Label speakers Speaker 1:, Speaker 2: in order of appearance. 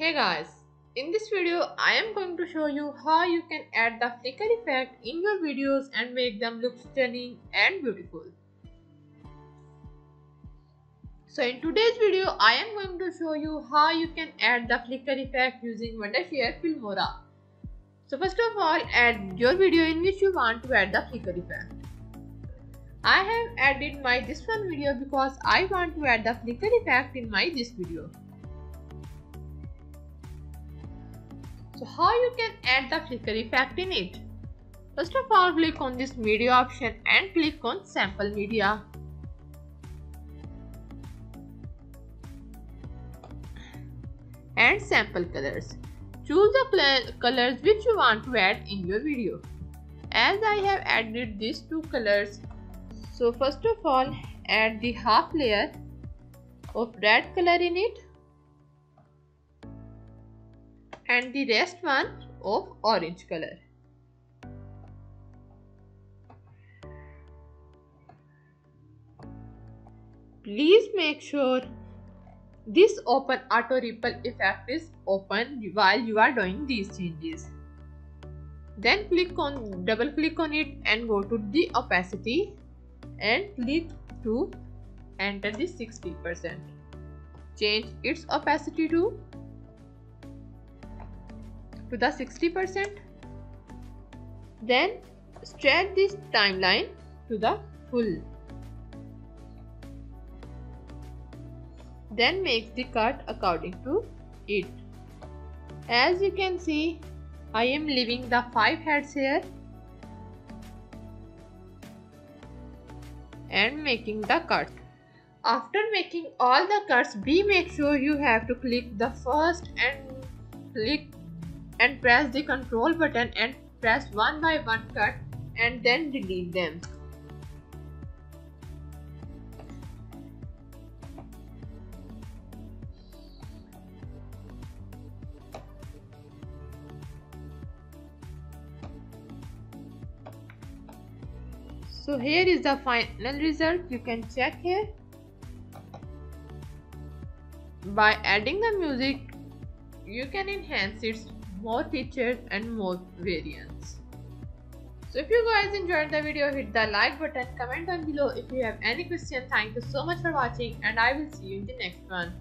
Speaker 1: Hey guys, in this video I am going to show you how you can add the flicker effect in your videos and make them look stunning and beautiful. So in today's video I am going to show you how you can add the flicker effect using Wondershare Filmora. So first of all add your video in which you want to add the flicker effect. I have added my this one video because I want to add the flicker effect in my this video. So how you can add the flicker effect in it? First of all click on this media option and click on sample media. And sample colors. Choose the colors which you want to add in your video. As I have added these two colors so first of all add the half layer of red color in it and the rest one of orange color. Please make sure this open auto ripple effect is open while you are doing these changes. Then click on double click on it and go to the opacity and click to enter the 60%. Change its opacity to to the 60%. Then stretch this timeline to the full. Then make the cut according to it. As you can see, I am leaving the 5 heads here and making the cut. After making all the cuts, be make sure you have to click the first and click and press the control button and press one by one cut and then delete them. so here is the final result you can check here by adding the music you can enhance its more features and more variants. So if you guys enjoyed the video hit the like button comment down below. If you have any question thank you so much for watching and i will see you in the next one